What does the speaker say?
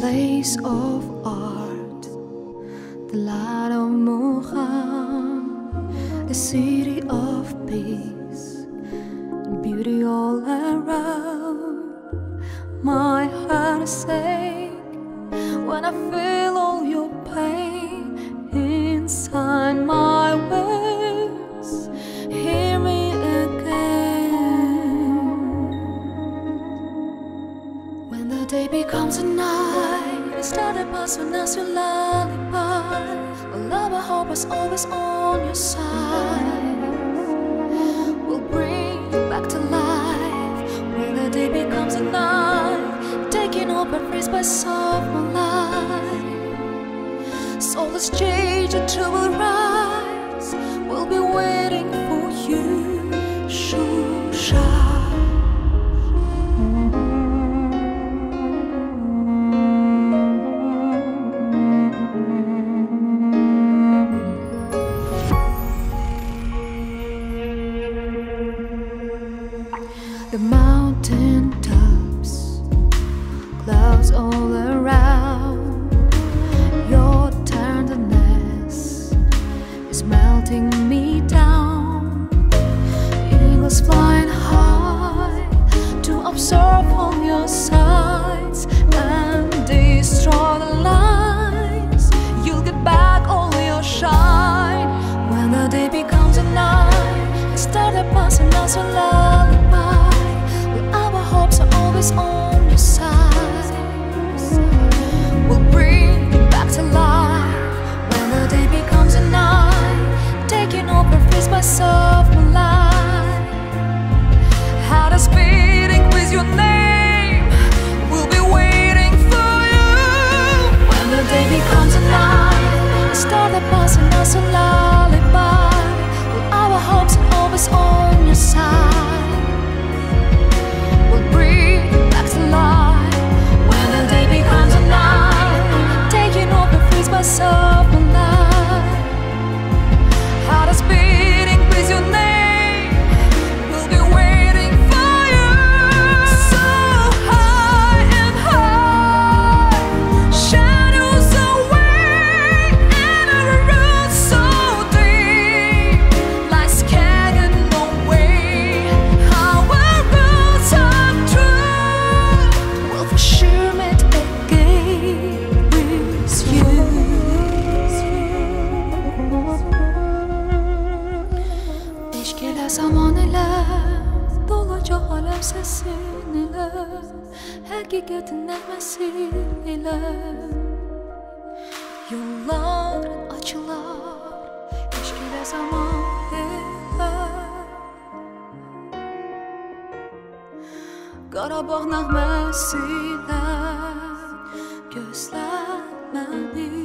place of art, city of peace and beauty all around. My heart is ache when I feel all your pain day becomes a night, it started passing as your lullaby. A lover hope is always on your side. We'll bring you back to life. When the day becomes a night, taking over freeze by soft moonlight. So let's change it to a rise. We'll be waiting for you, The mountain tops, clouds all around. Your tenderness is melting me down. Eagles flying high to observe on your sides and destroy the lines. You'll get back all your shine when the day becomes a night. It started passing as a Sən elə dolacaq aləm səsin elə Həqiqətin nəğməsi elə Yollar açılar eşq ilə zaman elə Qarabağ nəğməsi ilə gözləməli